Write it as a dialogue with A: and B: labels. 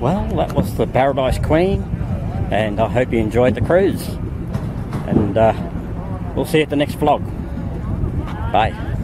A: well, that was the Paradise Queen, and I hope you enjoyed the cruise. And uh, we'll see you at the next vlog. Bye.